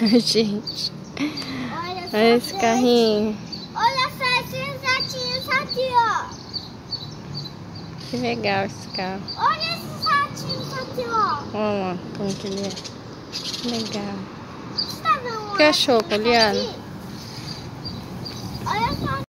Gente, Olha olha esse gente. carrinho. Olha só esses ratinhos aqui, ó. Que legal esse carro. Olha esses ratinhos aqui, ó. Olha lá como que ele é. Legal. Você tá vendo um O que achou, Poliana? Olha só